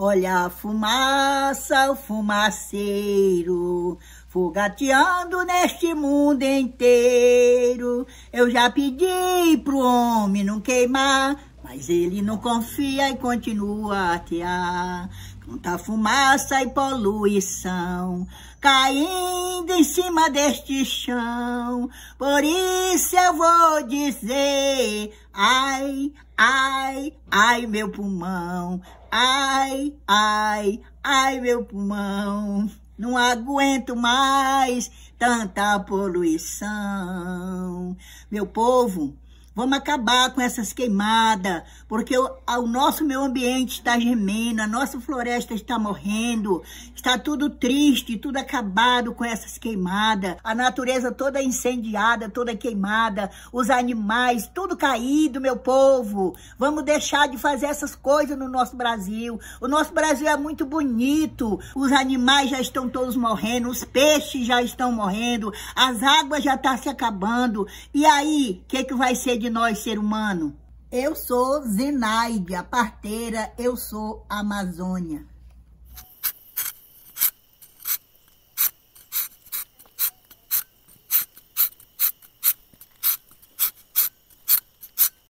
Olha a fumaça, o fumaceiro, fogateando neste mundo inteiro. Eu já pedi pro homem não queimar, mas ele não confia e continua a atear. Muita fumaça e poluição caindo em cima deste chão. Por isso eu vou dizer, ai, ai, ai, meu pulmão, ai, ai, ai, meu pulmão. Não aguento mais tanta poluição. Meu povo, Vamos acabar com essas queimadas, porque o, o, nosso meio ambiente está gemendo, a nossa floresta está morrendo, está tudo triste, tudo acabado com essas queimadas, a natureza toda incendiada, toda queimada, os animais, tudo caído, meu povo. Vamos deixar de fazer essas coisas no nosso Brasil. O nosso Brasil é muito bonito, os animais já estão todos morrendo, os peixes já estão morrendo, as águas já estão tá se acabando. E aí, o que, que vai ser de de nós, ser humano? Eu sou Zenaide, a parteira, eu sou Amazônia.